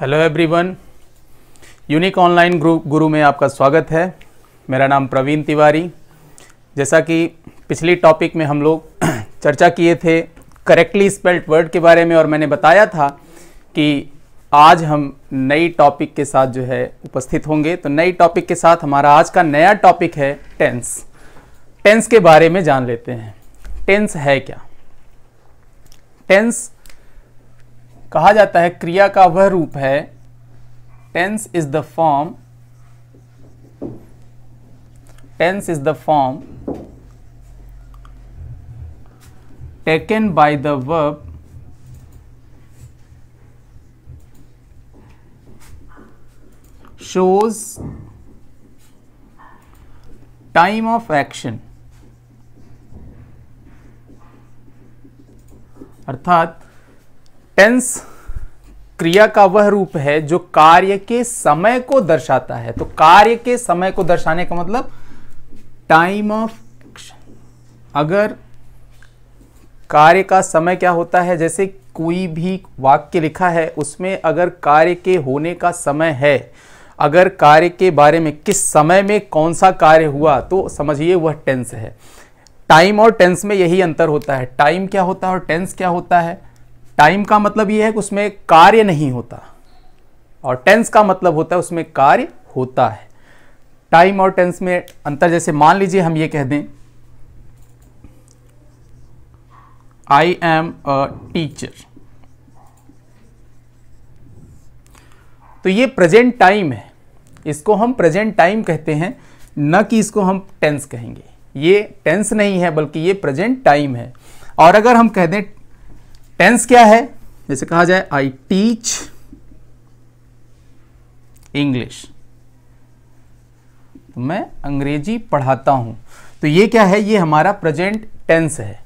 Hello everyone unique online group guru में आपका स्वागत है। मेरा नाम प्रवीण तिवारी। जैसा कि पिछली टॉपिक में हम लोग चर्चा किए थे करेक्टली स्पेल्ड वर्ड के बारे में और मैंने बताया था कि आज हम नई टॉपिक के साथ जो है उपस्थित होंगे। तो नई टॉपिक के साथ हमारा आज का नया टॉपिक है टेंस टेंस के बारे में जान लेते हैं। टेंस है क्या? टेंस कहा जाता है क्रिया का वह रूप है tense is the form tense is the form taken by the verb shows time of action. अर्थात टेंस क्रिया का वह रूप है जो कार्य के समय को दर्शाता है। तो कार्य के समय को दर्शाने का मतलब टाइम ऑफ़ अगर कार्य का समय क्या होता है, जैसे कोई भी वाक्य लिखा है, उसमें अगर कार्य के होने का समय है, अगर कार्य के बारे में किस समय में कौन सा कार्य हुआ तो समझिए वह टेंस है। टाइम और टेंस में यही अंतर होता है। टाइम क्या होता है और टेंस क्या होता है? टाइम का मतलब यह है कि उसमें कार्य नहीं होता। और टेंस का मतलब होता है, उसमें कार्य होता है। टाइम और टेंस में अंतर जैसे मान लीजिए, हम ये कह दें आई एम अ टीचर तो ये प्रेजेंट टाइम है। इसको हम प्रेजेंट टाइम कहते हैं, न कि इसको हम टेंस कहेंगे। ये टेंस नहीं है, बल्कि ये प्रेजेंट टाइम है। और अगर हम कह दें टेंस क्या है? जैसे कहा जाए आई टीच इंग्लिश तो मैं अंग्रेज़ी पढ़ाता हूँ। तो ये क्या है? ये हमारा प्रेजेंट टेंस है।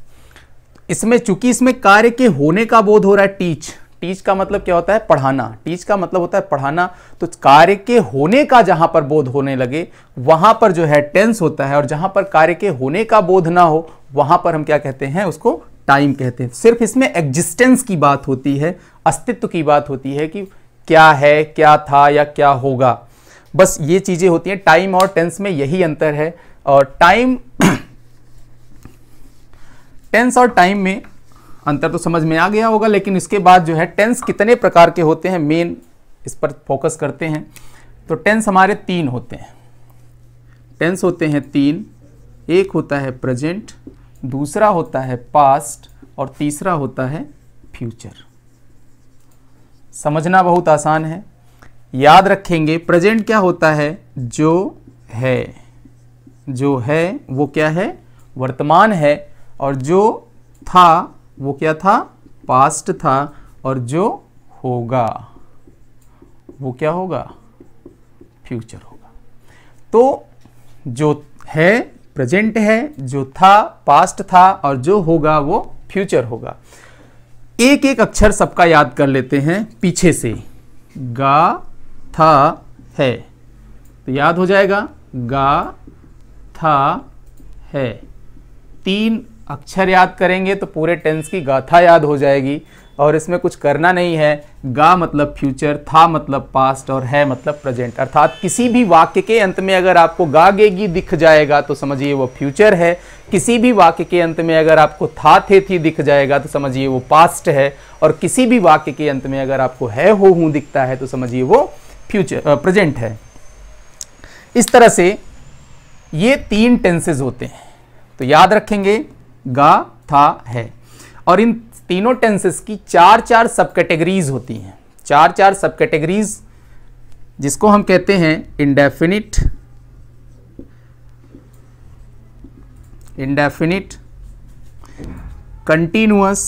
इसमें, चूँकि इसमें कार्य के होने का बोध हो रहा है टीच टीच का मतलब क्या होता है? पढ़ाना। टीच का मतलब होता है पढ़ाना। तो कार्य के होने का जहाँ पर बोध होने लगे, वहाँ पर जो है टेंस होता है। और जहाँ पर कार्य के होने का बोध ना हो, वहाँ पर हम क्या कहते हैं? उसको टाइम कहते हैं। सिर्फ़ इसमें एग्जिस्टेंस की बात होती है, अस्तित्व की बात होती है कि क्या है, क्या था या क्या होगा। बस ये चीज़ें होती हैं। टाइम और टेंस में यही अंतर है। और टाइम टेंस और टाइम में अंतर तो समझ में आ गया होगा, लेकिन इसके बाद जो है टेंस कितने प्रकार के होते हैं मेन इस पर फोकस करते हैं। तो टेंस हमारे तीन होते हैं। टेंस होते हैं तीन। एक होता है प्रेजेंट दूसरा होता है पास्ट और तीसरा होता है फ्यूचर। समझना बहुत आसान है। याद रखेंगे, प्रेजेंट क्या होता है? जो है। जो है, वो क्या है? वर्तमान है। और जो था, वो क्या था? पास्ट था। और जो होगा, वो क्या होगा? फ्यूचर होगा। तो जो है प्रेजेंट है, जो था, पास्ट था और जो होगा वो फ्यूचर होगा। एक एक अक्षर सबका याद कर लेते हैं पीछे से। गा, था, है। तो याद हो जाएगा, गा, था, है। तीन अक्षर याद करेंगे तो पूरे टेंस की गाथा याद हो जाएगी। और इसमें कुछ करना नहीं है। गा मतलब फ्यूचर था मतलब पास्ट और है मतलब प्रेजेंट अर्थात किसी भी वाक्य के अंत में अगर आपको गा गेगी दिख जाएगा तो समझिए वो फ्यूचर है। किसी भी वाक्य के अंत में अगर आपको था थे थी दिख जाएगा तो समझिए वो पास्ट है। और किसी भी वाक्य के अंत में अगर आपको है, हो, हूँ दिखता है तो समझिए वो फ्यूचर प्रेजेंट है। इस तरह से ये तीन टेंसेज होते हैं। तो याद रखेंगे, गा, था, है। और इन तीनों टेंसेस की चार चार सब कैटेगरीज होती हैं। चार चार सब कैटेगरीज जिसको हम कहते हैं इंडेफिनिट इंडेफिनिट कंटिन्यूअस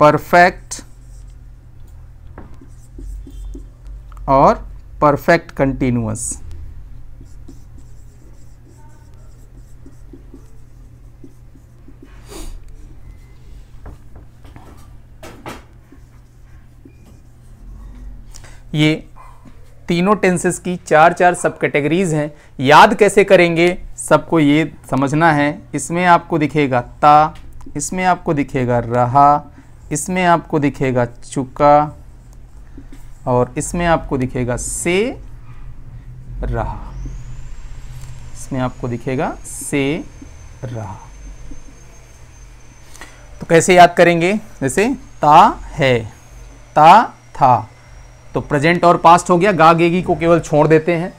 परफेक्ट और परफेक्ट कंटिन्यूअस ये तीनों टेंसेस की चार चार सब कैटेगरीज हैं। याद कैसे करेंगे? सबको ये समझना है। इसमें आपको दिखेगा ता, इसमें आपको दिखेगा रहा, इसमें आपको दिखेगा चुका, और इसमें आपको दिखेगा से, रहा। इसमें आपको दिखेगा से, रहा। तो कैसे याद करेंगे? जैसे ता है, ता था। तो प्रेजेंट और पास्ट हो गया, गा गेगी को केवल छोड़ देते हैं।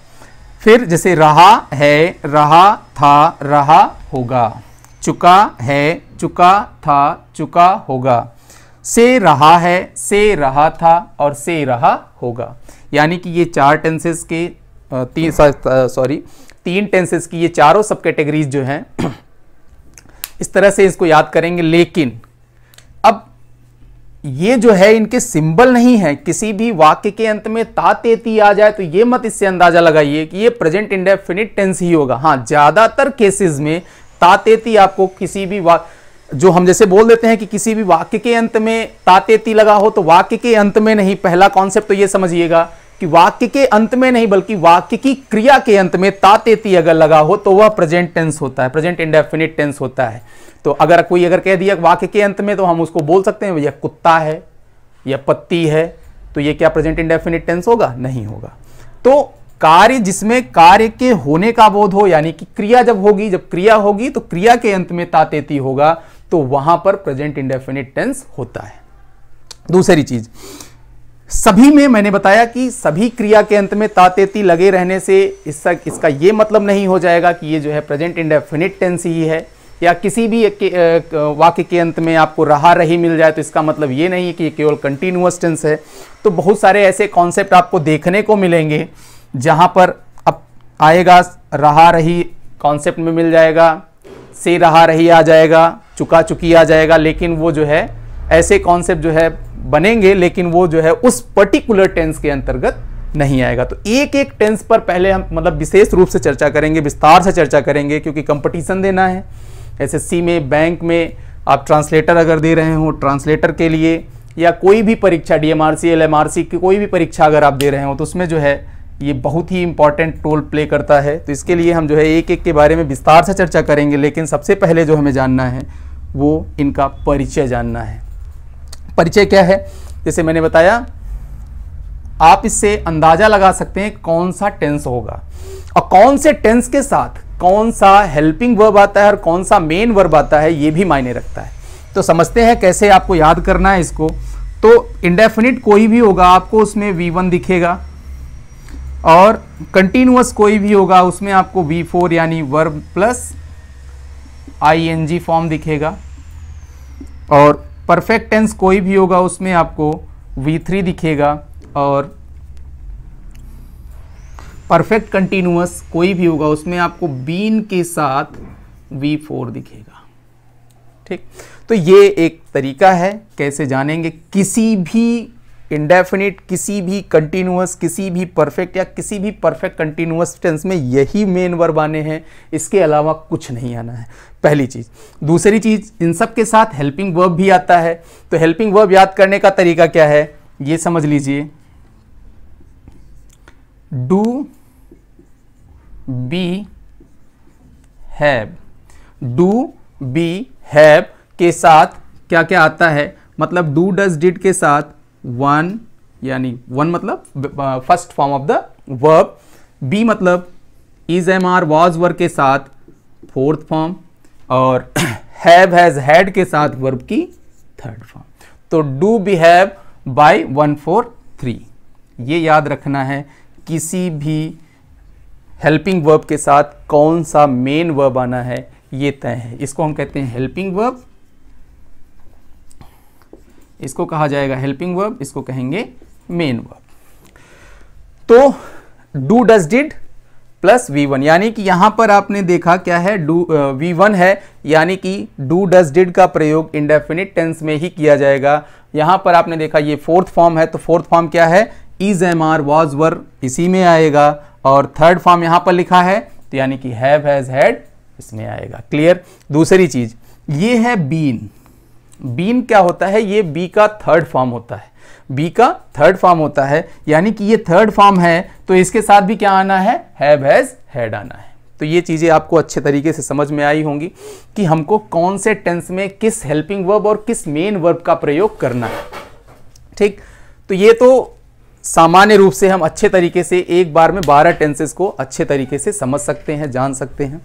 फिर जैसे रहा है, रहा था, रहा होगा। चुका है, चुका था, चुका होगा। से रहा है, से रहा था और से रहा होगा। यानी कि ये चार टेंसेस के तीन सॉरी तीन टेंसेस की ये चारों सब कैटेगरीज जो हैं, इस तरह से इसको याद करेंगे। लेकिन ये जो है, इनके सिंबल नहीं है। किसी भी वाक्य के अंत में तातेती आ जाए तो ये मत इससे अंदाज़ा लगाइए कि ये प्रेजेंट इंडेफिनिट टेंस ही होगा। हाँ ज़्यादातर केसेस में तातेती आपको किसी भी वाक्य जो हम जैसे बोल देते हैं कि किसी भी वाक्य के अंत में तातेती लगा हो तो वाक्य के अंत में नहीं। पहला कॉन्सेप्ट तो ये समझिएगा कि वाक्य के अंत में नहीं, बल्कि वाक्य की क्रिया के अंत में तातेती अगर लगा हो तो वह प्रेजेंट टेंस होता है प्रेजेंट इंडेफिनिट टेंस होता है। तो अगर कोई अगर कह दिया वाक्य के अंत में तो हम उसको बोल सकते हैं यह कुत्ता है यह पत्ती है तो यह क्या प्रेजेंट इंडेफिनिट टेंस होगा? नहीं होगा। तो कार्य जिसमें कार्य के होने का बोध हो, यानी कि क्रिया जब होगी, जब क्रिया होगी तो क्रिया के अंत में तातेती होगा तो वहाँ पर प्रेजेंट इंडेफिनिट टेंस होता है। दूसरी चीज़, सभी में मैंने बताया कि सभी क्रिया के अंत में तातेती लगे रहने से इसका इसका यह मतलब नहीं हो जाएगा कि ये जो है प्रेजेंट इंडेफिनिट टेंस ही है। या किसी भी वाक्य के अंत में आपको रहा रही मिल जाए तो इसका मतलब ये नहीं है कि ये केवल कंटिन्यूस टेंस है। तो बहुत सारे ऐसे कॉन्सेप्ट आपको देखने को मिलेंगे, जहाँ पर अब आएगा, रहा रही कॉन्सेप्ट में मिल जाएगा, से रहा रही आ जाएगा, चुका चुकी आ जाएगा, लेकिन वो जो है, ऐसे कॉन्सेप्ट जो है बनेंगे, लेकिन वो जो है उस पर्टिकुलर टेंस के अंतर्गत नहीं आएगा। तो एक एक टेंस पर पहले हम मतलब विशेष रूप से चर्चा करेंगे, विस्तार से चर्चा करेंगे, क्योंकि कंपटीशन देना है। एसएससी में बैंक में आप ट्रांसलेटर अगर दे रहे हो ट्रांसलेटर के लिए या कोई भी परीक्षा डीएमआरसी एलएमआरसी की कोई भी परीक्षा अगर आप दे रहे हो तो उसमें जो है ये बहुत ही इंपॉर्टेंट रोल प्ले करता है। तो इसके लिए हम जो है एक एक के बारे में विस्तार से चर्चा करेंगे, लेकिन सबसे पहले जो हमें जानना है, वो इनका परिचय जानना है। परिचय क्या है? जैसे मैंने बताया, आप इससे अंदाज़ा लगा सकते हैं कौन सा टेंस होगा। और कौन से टेंस के साथ कौन सा हेल्पिंग वर्ब आता है और कौन सा मेन वर्ब आता है, ये भी मायने रखता है। तो समझते हैं कैसे आपको याद करना है इसको। तो इंडेफिनिट कोई भी होगा, आपको उसमें V1 दिखेगा और कंटिन्यूस कोई भी होगा, उसमें आपको V4 यानी वर्ब प्लस आई फॉर्म दिखेगा और परफेक्ट टेंस कोई भी होगा, उसमें आपको V3 दिखेगा और परफेक्ट कंटिन्यूस कोई भी होगा, उसमें आपको बीन के साथ V4 दिखेगा। ठीक? तो ये एक तरीका है, कैसे जानेंगे किसी भी इंडेफिनिट किसी भी कंटिन्यूस किसी भी परफेक्ट या किसी भी परफेक्ट कंटिन्यूस टेंस में यही मेन वर्ब आने हैं। इसके अलावा कुछ नहीं आना है। पहली चीज़। दूसरी चीज़, इन सब के साथ हेल्पिंग वर्ब भी आता है। तो हेल्पिंग वर्ब याद करने का तरीका क्या है? ये समझ लीजिए। Do be have do be have के साथ क्या क्या आता है? मतलब डू डज डिड के साथ वन यानी वन मतलब first form of the verb be मतलब is am are was verb के साथ फोर्थ फॉर्म और हैव हैज़ हैड के साथ वर्ब की थर्ड फॉर्म तो do be have by one four three ये याद रखना है, किसी भी हेल्पिंग वर्ब के साथ कौन सा मेन वर्ब आना है, ये तय है। इसको हम कहते हैं हेल्पिंग वर्ब इसको कहा जाएगा हेल्पिंग वर्ब इसको कहेंगे मेन वर्ब तो do does did plus V one यानी कि यहाँ पर आपने देखा क्या है डू वी वन है, यानी कि डू डज डिड का प्रयोग इंडेफिनिट टेंस में ही किया जाएगा। यहाँ पर आपने देखा ये फोर्थ फॉर्म है तो फोर्थ फॉर्म क्या है? Is am are was were इसी में आएगा। और थर्ड फॉर्म यहाँ पर लिखा है तो यानी कि हैव हैज़ हैड इसमें आएगा। क्लियर दूसरी चीज़, ये है बीन बीन क्या होता है? ये बी का थर्ड फॉर्म होता है। बी का थर्ड फॉर्म होता है, यानी कि ये थर्ड फॉर्म है तो इसके साथ भी क्या आना है? हैव हैज़ हैड आना है। तो ये चीज़ें आपको अच्छे तरीके से समझ में आई होंगी कि हमको कौन से टेंस में किस हेल्पिंग वर्ब और किस मेन वर्ब का प्रयोग करना है। ठीक? तो ये तो सामान्य रूप से हम अच्छे तरीके से एक बार में बारह टेंसेस को अच्छे तरीके से समझ सकते हैं, जान सकते हैं।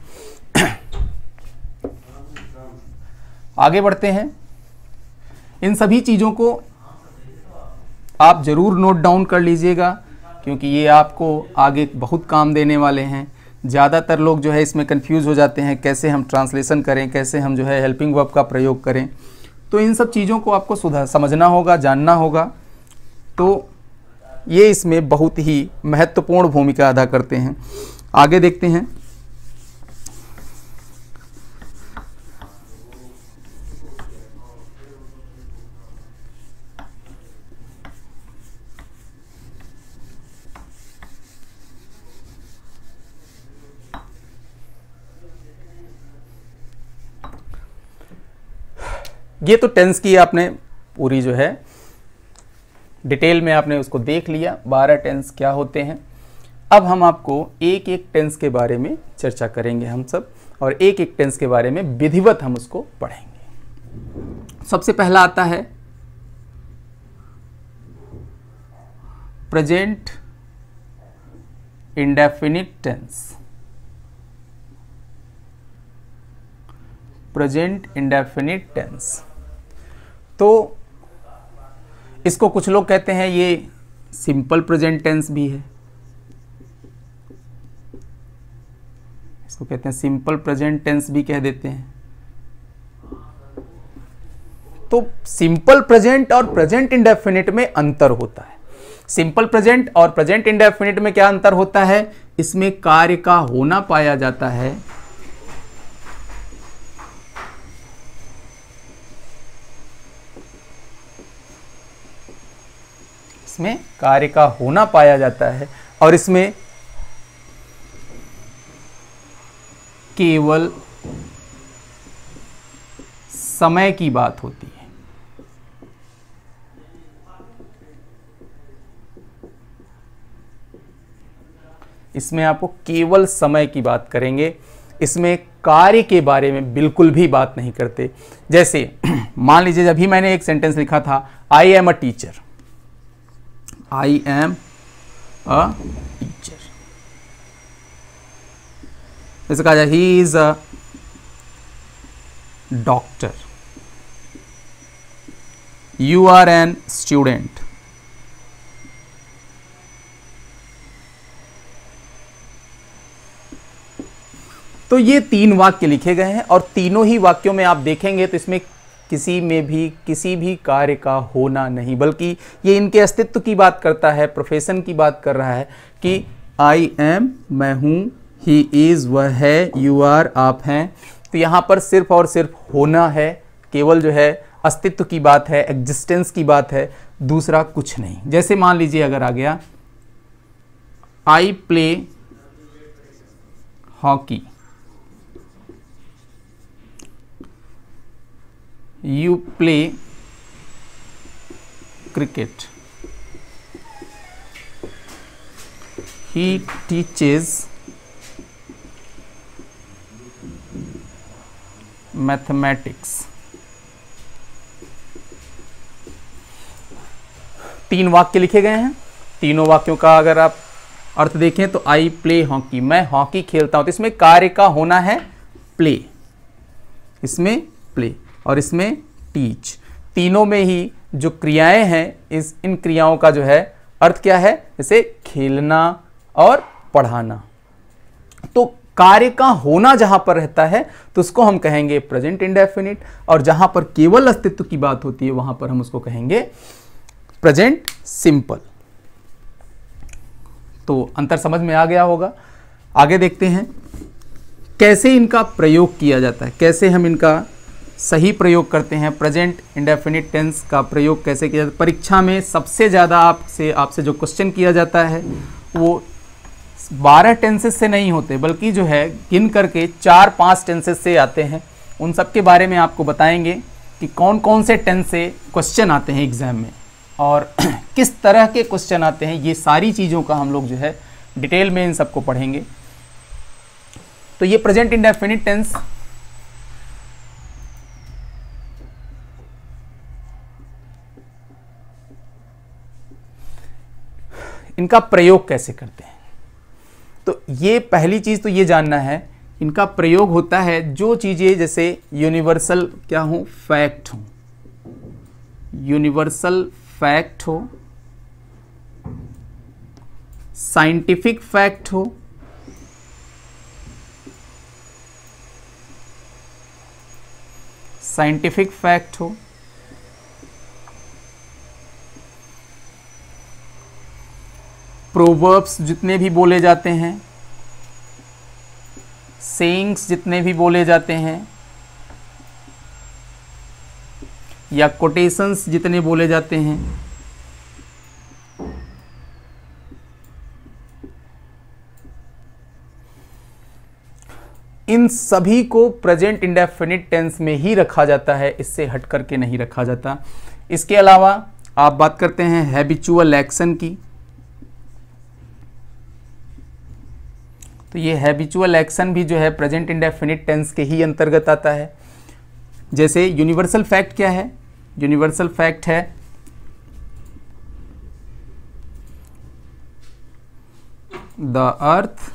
आगे बढ़ते हैं। इन सभी चीज़ों को आप ज़रूर नोट डाउन कर लीजिएगा, क्योंकि ये आपको आगे बहुत काम देने वाले हैं। ज़्यादातर लोग जो है इसमें कंफ्यूज हो जाते हैं, कैसे हम ट्रांसलेशन करें, कैसे हम जो है हेल्पिंग वर्ब का प्रयोग करें। तो इन सब चीज़ों को आपको सुधार समझना होगा, जानना होगा। तो ये इसमें बहुत ही महत्वपूर्ण भूमिका अदा करते हैं। आगे देखते हैं। ये तो टेंस की आपने पूरी जो है डिटेल में आपने उसको देख लिया, बारह टेंस क्या होते हैं। अब हम आपको एक एक टेंस के बारे में चर्चा करेंगे हम सब, और एक एक टेंस के बारे में विधिवत हम उसको पढ़ेंगे। सबसे पहला आता है, present indefinite tense. Present indefinite tense. तो इसको कुछ लोग कहते हैं ये सिंपल प्रेजेंट टेंस भी है। इसको कहते हैं सिंपल प्रेजेंट टेंस भी कह देते हैं। तो सिंपल प्रेजेंट और प्रेजेंट इंडेफिनिट में अंतर होता है। सिंपल प्रेजेंट और प्रेजेंट इंडेफिनिट में क्या अंतर होता है? इसमें कार्य का होना पाया जाता है। इसमें कार्य का होना पाया जाता है और इसमें केवल समय की बात होती है। इसमें आपको केवल समय की बात करेंगे। इसमें कार्य के बारे में बिल्कुल भी बात नहीं करते। जैसे मान लीजिए अभी मैंने एक सेंटेंस लिखा था I am a teacher I am a teacher जैसे कहा जाए he is a doctor you are an student तो ये तीन वाक्य लिखे गए हैं और तीनों ही वाक्यों में आप देखेंगे तो इसमें किसी में भी, किसी भी कार्य का होना नहीं, बल्कि ये इनके अस्तित्व की बात करता है प्रोफेशन की बात कर रहा है कि आई एम मैं हूँ ही इज़ वह है यू आर आप हैं। तो यहाँ पर सिर्फ़ और सिर्फ़ होना है, केवल जो है अस्तित्व की बात है एग्जिस्टेंस की बात है, दूसरा कुछ नहीं। जैसे मान लीजिए अगर आ गया I play hockey you play cricket. He teaches mathematics तीन वाक्य लिखे गए हैं। तीनों वाक्यों का अगर आप अर्थ देखें तो आई प्ले हॉकी मैं हॉकी खेलता हूँ। तो इसमें कार्य का होना है प्ले इसमें प्ले और इसमें टीच तीनों में ही जो क्रियाएँ हैं, इस, इन क्रियाओं का जो है अर्थ क्या है? जैसे खेलना और पढ़ाना। तो कार्य का होना जहाँ पर रहता है तो उसको हम कहेंगे प्रेजेंट इंडेफिनिट और जहाँ पर केवल अस्तित्व की बात होती है, वहाँ पर हम उसको कहेंगे प्रेजेंट सिंपल तो अंतर समझ में आ गया होगा। आगे देखते हैं, कैसे इनका प्रयोग किया जाता है? कैसे हम इनका सही प्रयोग करते हैं प्रेजेंट इंडेफिनिट टेंस का प्रयोग कैसे किया जाता है? परीक्षा में सबसे ज़्यादा आपसे आपसे जो क्वेश्चन किया जाता है, वो बारह टेंसेस से नहीं होते, बल्कि जो है, गिन करके चार पाँच टेंसेस से आते हैं। उन सब के बारे में आपको बताएँगे कि कौन कौन से टेंस से क्वेश्चन आते हैं एग्ज़ाम में। और किस तरह के क्वेश्चन आते हैं, ये सारी चीज़ों का हम लोग जो है डिटेल में इन सबको पढ़ेंगे। तो ये प्रेजेंट इंडेफिनिट टेंस इनका प्रयोग कैसे करते हैं? तो ये पहली चीज़ तो ये जानना है, इनका प्रयोग होता है जो चीज़ें, जैसे यूनिवर्सल क्या हो? फैक्ट हो। यूनिवर्सल फैक्ट हो साइंटिफिक फैक्ट हो साइंटिफिक फैक्ट हो प्रोवर्ब्स जितने भी बोले जाते हैं सेइंग्स जितने भी बोले जाते हैं, या कोटेशंस जितने बोले जाते हैं, इन सभी को प्रेजेंट इंडेफिनिट टेंस में ही रखा जाता है, इससे हट करके नहीं रखा जाता। इसके अलावा आप बात करते हैं हैबिचुअल एक्शन की। तो ये हैबिचुअल एक्शन भी जो है प्रेजेंट इंडेफिनिट टेंस के ही अंतर्गत आता है। जैसे यूनिवर्सल फैक्ट क्या है? यूनिवर्सल फैक्ट है the earth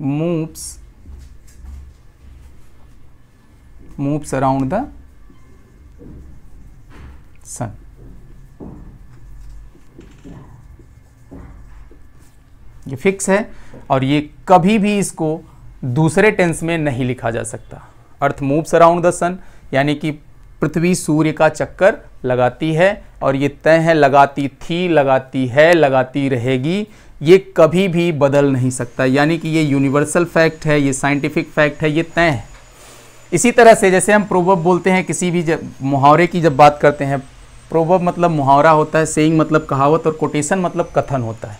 moves moves around the sun ये फिक्स है और ये कभी भी इसको दूसरे टेंस में नहीं लिखा जा सकता। Earth moves around the sun यानी कि पृथ्वी सूर्य का चक्कर लगाती है और ये तय है, लगाती थी, लगाती है, लगाती रहेगी। ये कभी भी बदल नहीं सकता, यानी कि ये यूनिवर्सल फैक्ट है, ये साइंटिफिक फैक्ट है, ये तय है। इसी तरह से जैसे हम प्रोवर्ब बोलते हैं, किसी भी जब, मुहावरे की जब बात करते हैं प्रोवर्ब मतलब मुहावरा होता है सेइंग मतलब कहावत और कोटेशन मतलब कथन होता है।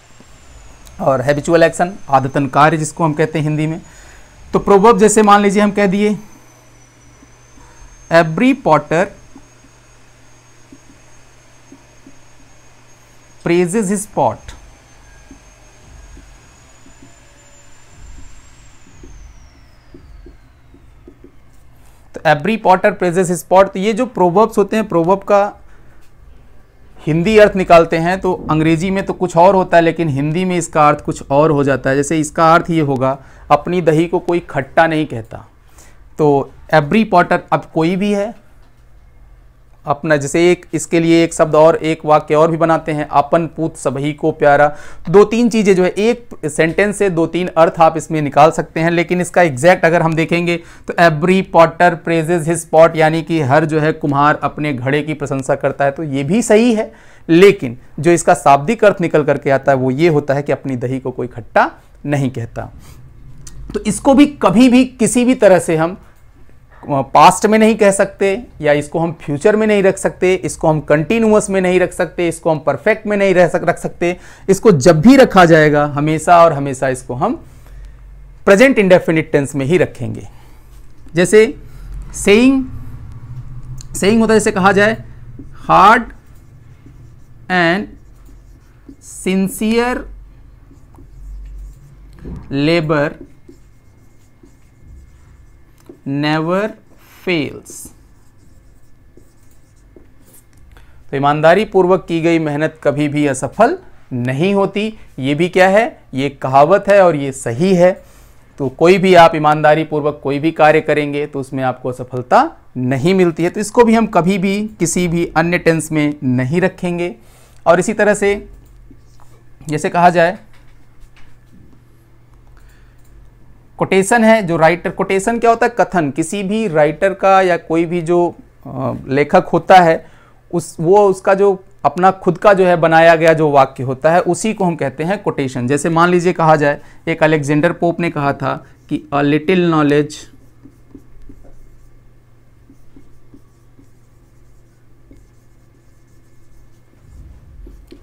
और हैबिचुअल एक्शन आदतन कार्य जिसको हम कहते हैं हिंदी में। तो प्रोवर्ब जैसे मान लीजिए हम कह दिए every potter praises his pot तो एवरी पॉटर प्रेजेस स्पॉट तो ये जो प्रोवर्ब्स होते हैं प्रोवर्ब का हिंदी अर्थ निकालते हैं तो अंग्रेज़ी में तो कुछ और होता है, लेकिन हिंदी में इसका अर्थ कुछ और हो जाता है। जैसे इसका अर्थ ये होगा, अपनी दही को कोई खट्टा नहीं कहता। तो एवरी पॉटर अब कोई भी है अपना जैसे एक, इसके लिए एक शब्द और एक वाक्य और भी बनाते हैं, अपन पूत सभी को प्यारा। दो तीन चीज़ें जो है, एक सेंटेंस से दो तीन अर्थ आप इसमें निकाल सकते हैं, लेकिन इसका एग्जैक्ट अगर हम देखेंगे तो every potter praises his pot यानी कि हर जो है कुम्हार अपने घड़े की प्रशंसा करता है तो ये भी सही है। लेकिन जो इसका शाब्दिक अर्थ निकल करके आता है, वो ये होता है कि अपनी दही को कोई खट्टा नहीं कहता। तो इसको भी कभी भी किसी भी तरह से हम पास्ट में नहीं कह सकते, या इसको हम फ्यूचर में नहीं रख सकते, इसको हम कंटिन्यूस में नहीं रख सकते, इसको हम परफेक्ट में नहीं रह सक, रख सकते। इसको जब भी रखा जाएगा, हमेशा और हमेशा इसको हम प्रेजेंट इंडेफिनिट टेंस में ही रखेंगे। जैसे सेइंग सेइंग होता है, जैसे कहा जाए hard and sincere labour never fails तो ईमानदारी पूर्वक की गई मेहनत कभी भी असफल नहीं होती। ये भी क्या है? ये कहावत है और ये सही है। तो कोई भी आप ईमानदारी पूर्वक कोई भी कार्य करेंगे तो उसमें आपको सफलता नहीं मिलती है। तो इसको भी हम कभी भी किसी भी अन्य टेंस में नहीं रखेंगे। और इसी तरह से जैसे कहा जाए कोटेशन है, जो राइटर कोटेशन क्या होता है? कथन। किसी भी राइटर का या कोई भी जो लेखक होता है, उस, वो उसका जो अपना खुद का जो है बनाया गया जो वाक्य होता है, उसी को हम कहते हैं कोटेशन जैसे मान लीजिए कहा जाए, एक अलेक्जेंडर पोप ने कहा था कि a little knowledge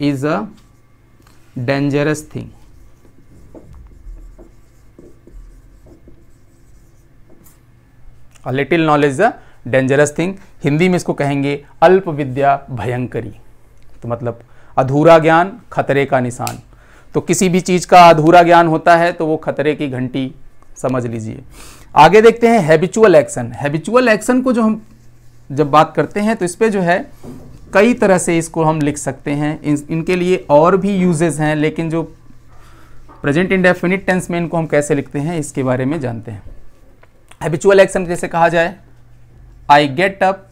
is a dangerous thing little knowledge the dangerous thing Hindi में इसको कहेंगे अल्प विद्या भयंकरी। तो मतलब अधूरा ज्ञान खतरे का निशान। तो किसी भी चीज़ का अधूरा ज्ञान होता है तो वो खतरे की घंटी समझ लीजिए। आगे देखते हैं हैबिचुअल एक्शन हैबिचुअल एक्शन को जो हम जब बात करते हैं तो इस पर जो है कई तरह से इसको हम लिख सकते हैं। इन, इनके लिए और भी यूजेस हैं लेकिन जो प्रेजेंट इंडेफिनिट टेंस में इनको हम कैसे लिखते हैं इसके बारे में जानते हैं। हैबिचुअल एक्शन जैसे कहा जाए I get up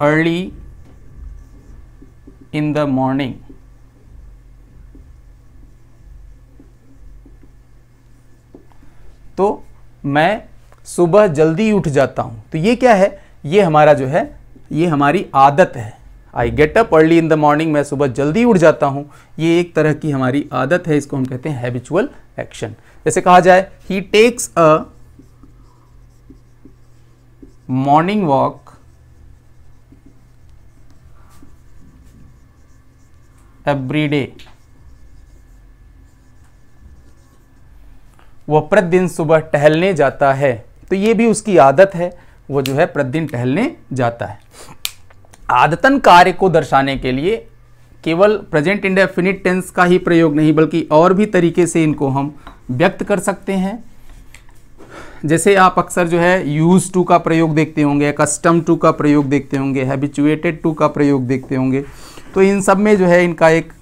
early in the morning तो मैं सुबह जल्दी उठ जाता हूँ। तो ये क्या है? ये हमारा जो है, ये हमारी आदत है। I get up early in the morning मैं सुबह जल्दी उठ जाता हूँ। ये एक तरह की हमारी आदत है, इसको हम कहते हैं हैबिचुअल एक्शन जैसे कहा जाए he takes a morning walk every day वह प्रतिदिन सुबह टहलने जाता है। तो ये भी उसकी आदत है, वो जो है प्रतिदिन टहलने जाता है। आदतन कार्य को दर्शाने के लिए केवल प्रेजेंट इंडेफिनिट टेंस का ही प्रयोग नहीं, बल्कि और भी तरीके से इनको हम व्यक्त कर सकते हैं। जैसे आप अक्सर जो है यूज़ टू का प्रयोग देखते होंगे कस्टम टू का प्रयोग देखते होंगे हैबिचुएटेड टू का प्रयोग देखते होंगे। तो इन सब में जो है इनका एक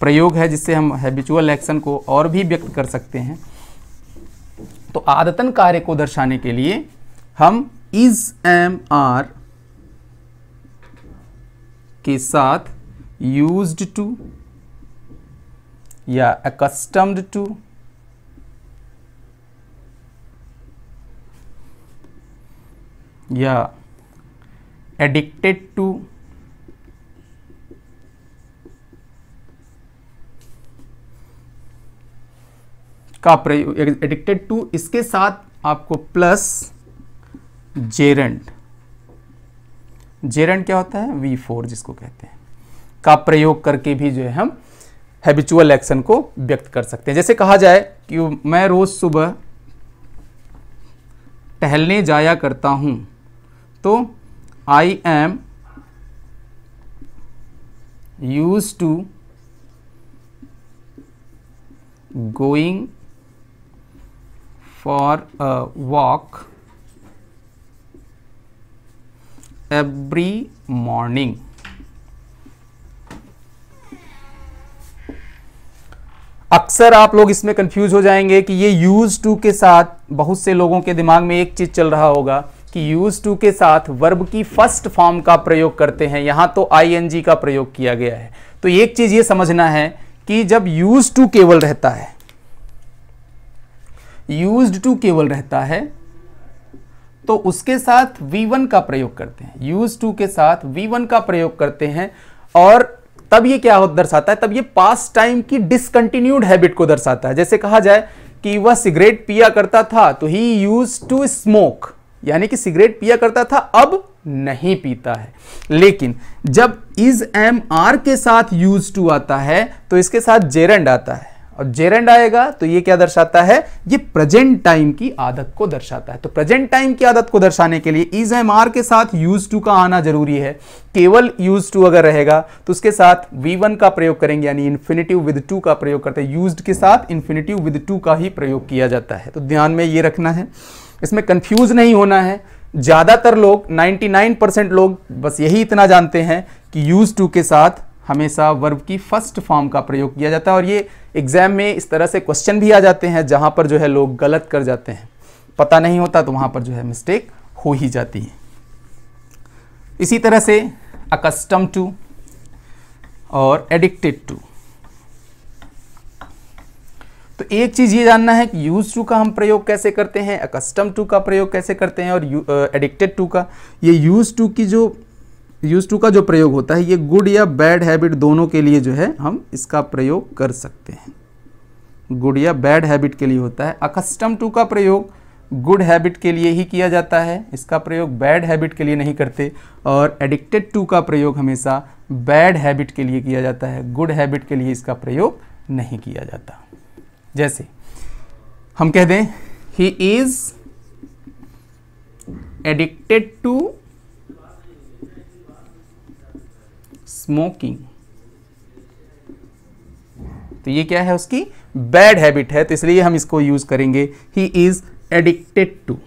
प्रयोग है, जिससे हम हैबिचुअल एक्शन को और भी व्यक्त कर सकते हैं। तो आदतन कार्य को दर्शाने के लिए हम इज़ एम आर के साथ यूज्ड टू या अकस्टम्ड टू या एडिक्टेड टू का प्रयोग एडिक्टेड टू इसके साथ आपको प्लस जेरेंट जेरेंट क्या होता है? वी फोर जिसको कहते हैं। का प्रयोग करके भी जो है हम हैबिचुअल एक्शन को व्यक्त कर सकते हैं। जैसे कहा जाए कि मैं रोज सुबह टहलने जाया करता हूँ तो I am use to going for a every morning. अक्सर आप लोग इसमें कंफ्यूज हो जाएँगे कि ये यूज़ टू के साथ बहुत से लोगों के दिमाग में एक चीज़ चल रहा होगा कि यूज़ टू के साथ वर्ब की फ़र्स्ट फॉर्म का प्रयोग करते हैं। यहाँ तो आईएनजी का प्रयोग किया गया है। तो एक चीज़ ये समझना है कि जब यूज़ टू केवल रहता है यूज़ टू केवल रहता है तो उसके साथ V1 का प्रयोग करते हैं। यूज़ टू के साथ V1 का प्रयोग करते हैं और तब ये क्या दर्शाता है, तब ये पास टाइम की डिसकंटिन्यूड हैबिट को दर्शाता है। जैसे कहा जाए कि वह सिगरेट पिया करता था तो ही यूज़ टू स्मोक यानी कि सिगरेट पिया करता था, अब नहीं पीता है। लेकिन जब इज़ एम आर के साथ यूज़ टू आता है तो इसके साथ जेरेंड आता है। और जेरेंड आएगा तो ये क्या दर्शाता है? ये प्रेजेंट टाइम की आदत को दर्शाता है। तो प्रेजेंट टाइम की आदत को दर्शाने के लिए इज़ एम आर के साथ यूज़ टू का आना ज़रूरी है। केवल यूज़ टू अगर रहेगा तो उसके साथ वी वन का प्रयोग करेंगे, यानी इन्फिनेटिव विद टू का प्रयोग करते हैं। यूज़ के साथ इन्फिनेटिव विद टू का ही प्रयोग किया जाता है। तो ध्यान में ये रखना है। इसमें कंफ्यूज नहीं होना है। ज़्यादातर लोग 99 परसेंट लोग बस यही इतना जानते हैं कि यूज़ टू के साथ हमेशा वर्ब की फ़र्स्ट फॉर्म का प्रयोग किया जाता है। और ये एग्ज़ाम में इस तरह से क्वेश्चन भी आ जाते हैं जहाँ पर जो है लोग गलत कर जाते हैं। पता नहीं होता तो वहाँ पर जो है मिस्टेक हो ही जाती है। इसी तरह से अकस्टम टू और एडिक्टेड टू तो एक चीज़ ये जानना है कि यूज़ टू का हम प्रयोग कैसे करते हैं अकस्टम टू का प्रयोग कैसे करते हैं और एडिक्टेड टू का। ये यूज़ टू की जो यूज़ टू का जो प्रयोग होता है, ये गुड या बैड हैबिट दोनों के लिए जो है, हम इसका प्रयोग कर सकते हैं। गुड या बैड हैबिट के लिए होता है। अकस्टम टू का प्रयोग गुड हैबिट के लिए ही किया जाता है। इसका प्रयोग बैड हैबिट के लिए नहीं करते। और एडिक्टेड टू का प्रयोग हमेशा बैड हैबिट के लिए किया जाता है। गुड हैबिट के लिए इसका प्रयोग नहीं किया जाता। जैसे, हम कह दें he is addicted to smoking तो ये क्या है उसकी? बैड हैबिट है तो इसलिए हम इसको यूज़ करेंगे। He is addicted to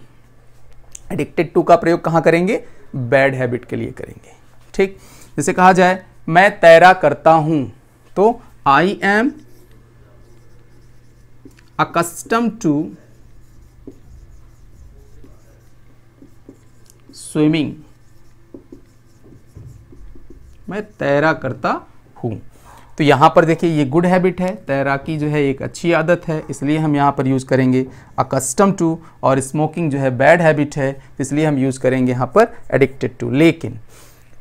addicted to का प्रयोग कहाँ करेंगे? बैड हैबिट के लिए करेंगे। ठीक? जैसे कहा जाए, मैं तैरा करता हूँ तो I am accustom to swimming मैं तैरा करता हूँ। तो यहाँ पर देखिए, ये गुड हैबिट है। तैराकी जो है एक अच्छी आदत है, इसलिए हम यहाँ पर यूज़ करेंगे। अकस्टम टू और स्मोकिंग जो है बैड हैबिट है, इसलिए हम यूज़ करेंगे यहाँ पर एडिक्टेड टू लेकिन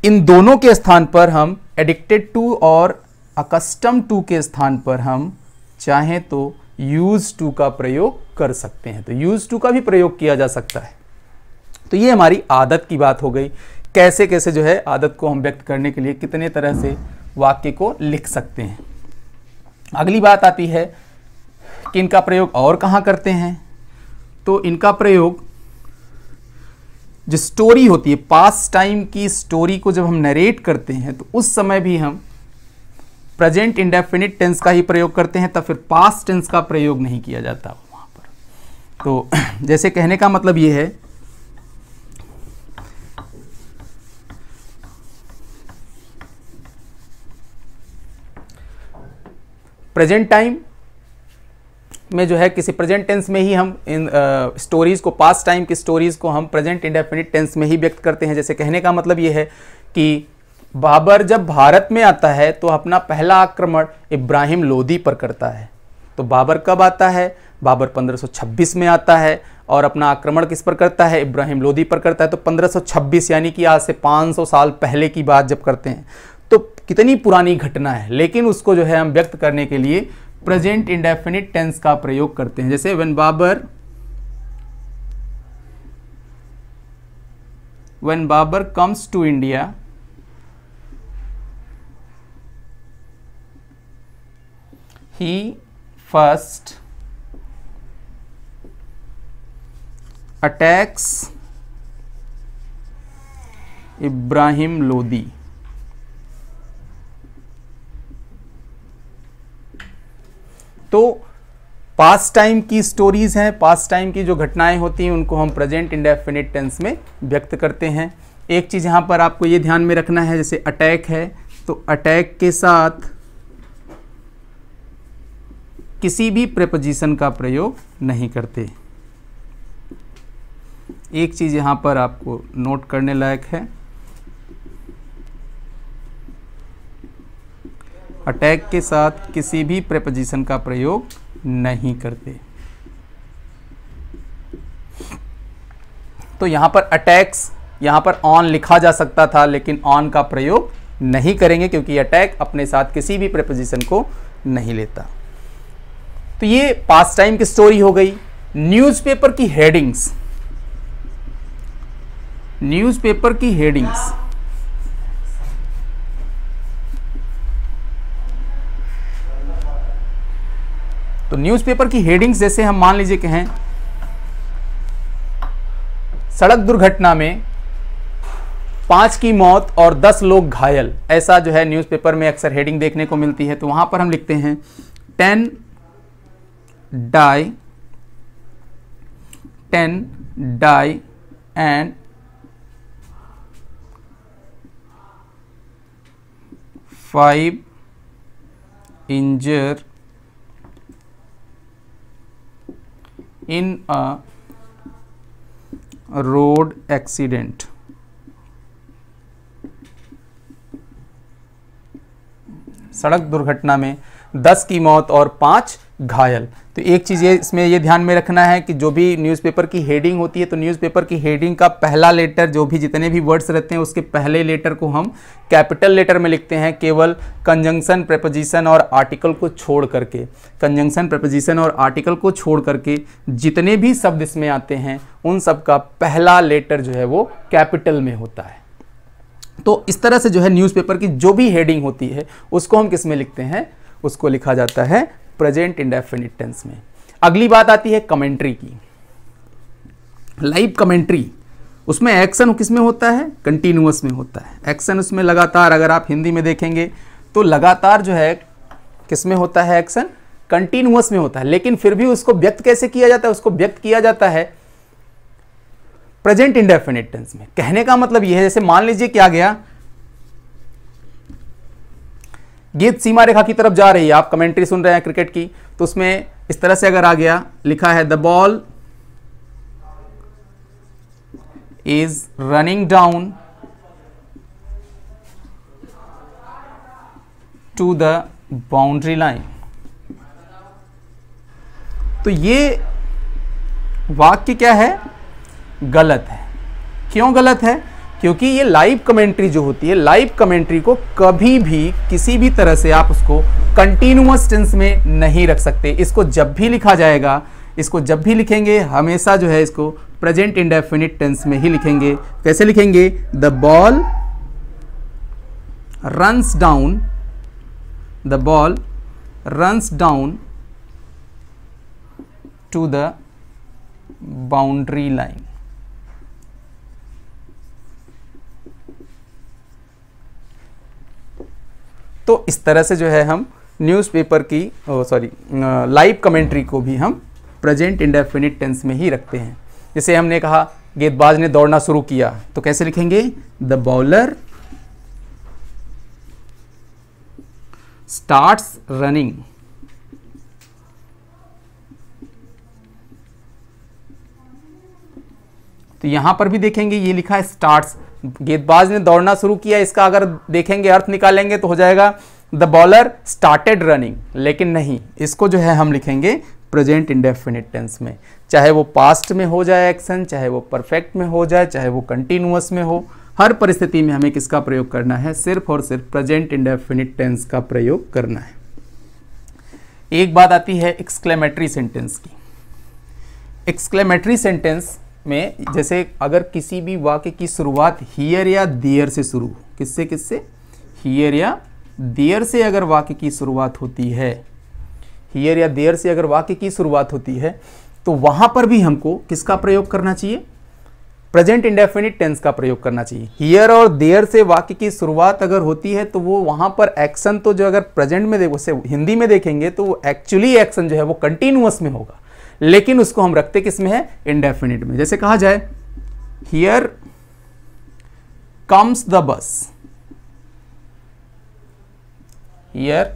इन दोनों के स्थान पर हम एडिक्टेड टू और अकस्टम टू के स्थान पर हम चाहें तो यूज़ टू का प्रयोग कर सकते हैं। तो यूज़ टू का भी प्रयोग किया जा सकता है। तो ये हमारी आदत की बात हो गई। कैसे कैसे जो है आदत को हम व्यक्त करने के लिए कितने तरह से वाक्य को लिख सकते हैं। अगली बात आती है कि इनका प्रयोग और कहाँ करते हैं। तो इनका प्रयोग जो स्टोरी होती है पास टाइम की स्टोरी को जब हम नरेट करते हैं तो उस समय भी हम प्रेजेंट इंडेफिनिट टेंस का ही प्रयोग करते हैं, तब फिर पास्ट टेंस का प्रयोग नहीं किया जाता वहाँ पर। तो जैसे कहने का मतलब ये है प्रेजेंट टाइम में जो है किसी प्रेजेंट टेंस में ही हम इन स्टोरीज को पास्ट टाइम की स्टोरीज को हम प्रेजेंट इंडेफिनिट टेंस में ही व्यक्त करते हैं। जैसे कहने का मतलब ये है कि बाबर जब भारत में आता है तो अपना पहला आक्रमण इब्राहिम लोदी पर करता है। तो बाबर कब आता है? बाबर 1526 में आता है और अपना आक्रमण किस पर करता है? इब्राहिम लोदी पर करता है। तो 1526 यानी कि आज से 500 साल पहले की बात जब करते हैं। कितनी पुरानी घटना है, लेकिन उसको जो है हम व्यक्त करने के लिए प्रेजेंट इंडेफिनिट टेंस का प्रयोग करते हैं। जैसे when Babar when Babar comes to India he first attacks Ibrahim Lodi तो पास्ट टाइम की स्टोरीज हैं पास्ट टाइम की जो घटनाएँ होती हैं, उनको हम प्रेजेंट इंडेफिनिट टेंस में व्यक्त करते हैं। एक चीज़ यहाँ पर आपको ये ध्यान में रखना है, जैसे अटैक है तो अटैक के साथ किसी भी प्रेपोजिशन का प्रयोग नहीं करते। एक चीज़ यहाँ पर आपको नोट करने लायक है। अटैक के साथ किसी भी प्रेपोजिशन का प्रयोग नहीं करते। तो यहाँ पर अटैक्स यहाँ पर ऑन लिखा जा सकता था, लेकिन ऑन का प्रयोग नहीं करेंगे, क्योंकि अटैक अपने साथ किसी भी प्रेपोजिशन को नहीं लेता। तो ये पास टाइम की स्टोरी हो गई। न्यूज़पेपर की हेडिंग्स न्यूज़पेपर की हेडिंग्स तो न्यूज़पेपर की हेडिंग्स जैसे हम मान लीजिए कहें सड़क दुर्घटना में पाँच की मौत और दस लोग घायल, ऐसा जो है न्यूज़पेपर में अक्सर हेडिंग देखने को मिलती है तो वहाँ पर हम लिखते हैं ten die 10 die and 5 injure in a road accident. सड़क दुर्घटना में 10 की मौत और 5 घायल। तो एक चीज़ ये, इसमें ये ध्यान में रखना है कि जो भी न्यूज़पेपर की हेडिंग होती है तो न्यूज़पेपर की हेडिंग का पहला लेटर जो भी जितने भी वर्ड्स रहते हैं, उसके पहले लेटर को हम कैपिटल लेटर में लिखते हैं, केवल कंजंक्शन प्रपोजिशन और आर्टिकल को छोड़ करके। कंजंक्शन प्रपोजिशन और आर्टिकल को छोड़ करके जितने भी शब्द इसमें आते हैं, उन सब का पहला लेटर जो है वो कैपिटल में होता है। तो इस तरह से जो है न्यूज़पेपर की जो भी हेडिंग होती है, उसको हम किसमें लिखते हैं? उसको लिखा जाता है प्रेजेंट इंडेफिनिट टेंस में। अगली बात आती है कमेंट्री की। लाइव कमेंट्री उसमें एक्शन किसमें होता है? कंटिन्यूस में होता है। एक्शन उसमें लगातार, अगर आप हिंदी में देखेंगे तो लगातार जो है किसमें होता है एक्शन कंटिन्यूस में होता है। लेकिन फिर भी उसको व्यक्त कैसे किया जाता है? उसको व्यक्त किया जाता है प्रेजेंट इंडेफिनिट टेंस में। कहने का मतलब यह है, जैसे मान लीजिए क्या गया गीत सीमा रेखा की तरफ़ जा रही है। आप कमेंट्री सुन रहे हैं क्रिकेट की। तो उसमें इस तरह से अगर आ गया, लिखा है the ball is running down to the boundary line तो ये वाक्य क्या है? गलत है। क्यों गलत है? क्योंकि ये लाइव कमेंट्री जो होती है लाइव कमेंट्री को कभी भी किसी भी तरह से आप उसको कंटिन्यूस टेंस में नहीं रख सकते। इसको जब भी लिखा जाएगा, इसको जब भी लिखेंगे, हमेशा जो है इसको प्रेजेंट इंडेफिनिट टेंस में ही लिखेंगे। कैसे लिखेंगे? The ball runs down the ball runs down to the boundary line तो इस तरह से जो है हम न्यूज़पेपर की सॉरी लाइव कमेंट्री को भी हम प्रेजेंट इंडेफिनिट टेंस में ही रखते हैं। जैसे हमने कहा, गेंदबाज ने दौड़ना शुरू किया तो कैसे लिखेंगे? द बॉलर स्टार्ट्स रनिंग तो यहाँ पर भी देखेंगे, ये लिखा है स्टार्ट्स गेंदबाज ने दौड़ना शुरू किया, इसका अगर देखेंगे, अर्थ निकालेंगे तो हो जाएगा, द बॉलर स्टार्टेड रनिंग लेकिन नहीं, इसको जो है हम लिखेंगे, प्रेजेंट इंडेफिनिट टेंस में। चाहे वो पास्ट में हो जाए एक्शन, चाहे वो परफेक्ट में हो जाए, चाहे वो कंटिन्यूस में हो, हर परिस्थिति में हमें किसका प्रयोग करना है? सिर्फ़ और सिर्फ़ प्रेजेंट इंडेफिनिट टेंस का प्रयोग करना है। एक बात आती है एक्सक्लेमेटरी सेंटेंस की। एक्सक्लेमेटरी सेंटेंस में जैसे अगर किसी भी वाक्य की शुरुआत हियर या दियर से शुरू किससे किससे? हियर या दियर से अगर वाक्य की शुरुआत होती है हियर या देयर से अगर वाक्य की शुरुआत होती है तो वहाँ पर भी हमको किसका प्रयोग करना चाहिए? प्रेजेंट इंडेफिनिट टेंस का प्रयोग करना चाहिए। हियर और देयर से वाक्य की शुरुआत अगर होती है तो वो वहाँ पर एक्शन तो जो अगर प्रेजेंट में देखो हिंदी में देखेंगे तो वो एक्चुअली एक्शन जो है वो कंटिन्यूस में होगा। लेकिन उसको हम रखते किसमें है? इंडेफिनिट में। जैसे कहा जाए here comes the bus here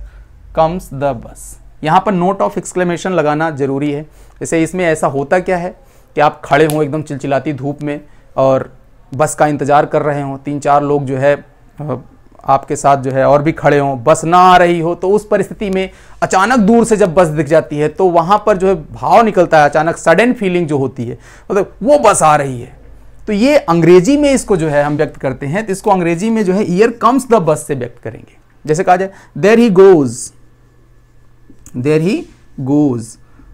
comes the bus यहाँ पर नोट ऑफ़ एक्सक्लेमेशन लगाना ज़रूरी है। जैसे इसमें ऐसा होता क्या है कि आप खड़े हों, एकदम चिलचिलाती धूप में, और बस का इंतज़ार कर रहे हों। तीन चार लोग जो है आपके साथ जो है और भी खड़े हों, बस ना आ रही हो तो उस परिस्थिति में अचानक दूर से जब बस दिख जाती है तो वहाँ पर जो है भाव निकलता है, अचानक सडन फीलिंग जो होती है मतलब तो वो बस आ रही है। तो ये अंग्रेज़ी में इसको जो है हम व्यक्त करते हैं तो इसको अंग्रेज़ी में जो है ईयर कम्स द बस से व्यक्त करेंगे। जैसे कहा जाए देर he goes there he goes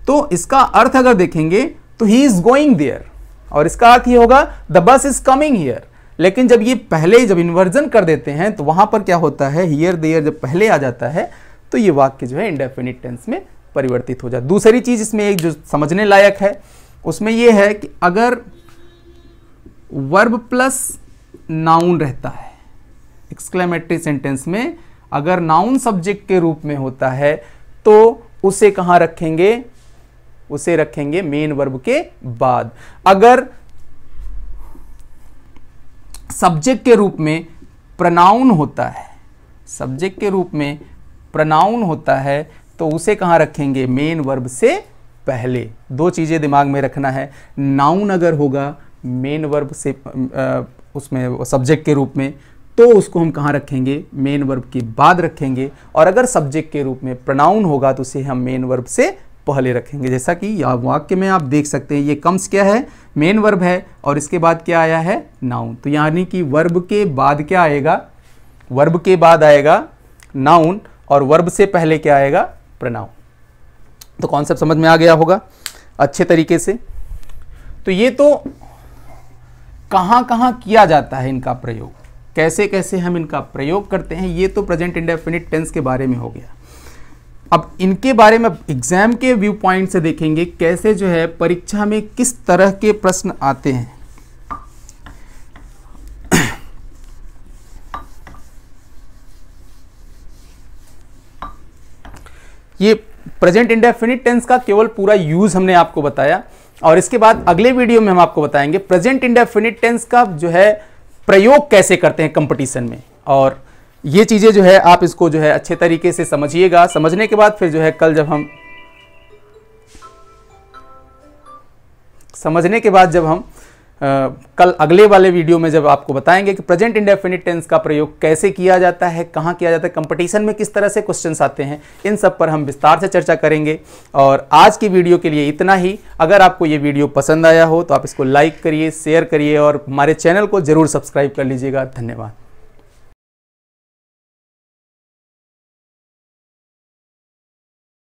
तो इसका अर्थ अगर देखेंगे तो ही इज़ गोइंग देयर और इसका अर्थ ये होगा the bus is coming here लेकिन जब ये पहले जब इन्वर्जन कर देते हैं तो वहाँ पर क्या होता है? हियर देयर जब पहले आ जाता है तो ये वाक्य जो है इंडेफिनिट टेंस में परिवर्तित हो जाता दूसरी चीज़ इसमें एक जो समझने लायक है, उसमें यह है कि अगर वर्ब प्लस नाउन रहता है एक्सक्लेमेटरी सेंटेंस में अगर नाउन सब्जेक्ट के रूप में होता है तो उसे कहाँ रखेंगे? उसे रखेंगे मेन वर्ब के बाद। अगर सब्जेक्ट के रूप में प्रनाउन होता है। सब्जेक्ट के रूप में प्रनाउन होता है तो उसे कहाँ रखेंगे? मेन वर्ब से पहले। दो चीज़ें दिमाग में रखना है। नाउन अगर होगा मेन वर्ब से उसमें सब्जेक्ट के रूप में तो उसको हम कहाँ रखेंगे? मेन वर्ब के बाद रखेंगे। और अगर सब्जेक्ट के रूप में प्रनाउन होगा तो उसे हम मेन वर्ब से पहले रखेंगे। जैसा कि वाक्य में आप देख सकते हैं, ये कम्स क्या है? मेन वर्ब है और इसके बाद क्या आया है? नाउन। तो यानी कि वर्ब के बाद क्या आएगा? वर्ब के बाद आएगा नाउन और वर्ब से पहले क्या आएगा? प्रनाउन। तो कॉन्सेप्ट समझ में आ गया होगा अच्छे तरीके से। तो ये तो कहाँ कहाँ किया जाता है इनका प्रयोग? कैसे कैसे हम इनका प्रयोग करते हैं, ये तो प्रेजेंट इंडेफिनिट टेंस के बारे में हो गया। अब इनके बारे में एग्ज़ाम के व्यू पॉइंट से देखेंगे, कैसे जो है परीक्षा में किस तरह के प्रश्न आते हैं। ये प्रेजेंट इंडेफिनिट टेंस का केवल पूरा यूज़ हमने आपको बताया। और इसके बाद अगले वीडियो में हम आपको बताएँगे प्रेजेंट इंडेफिनिट टेंस का जो है प्रयोग कैसे करते हैं कंपटीशन में। और ये चीज़ें जो है आप इसको जो है अच्छे तरीके से समझिएगा। समझने के बाद फिर जो है कल जब हम समझने के बाद जब हम आ, कल अगले वाले वीडियो में जब आपको बताएँगे कि प्रेजेंट इंडेफिनिट टेंस का प्रयोग कैसे किया जाता है कहाँ किया जाता है कंपटीशन में किस तरह से क्वेश्चंस आते हैं इन सब पर हम विस्तार से चर्चा करेंगे। और आज की वीडियो के लिए इतना ही। अगर आपको ये वीडियो पसंद आया हो तो आप इसको लाइक करिए शेयर करिए और हमारे चैनल को ज़रूर सब्सक्राइब कर लीजिएगा। धन्यवाद।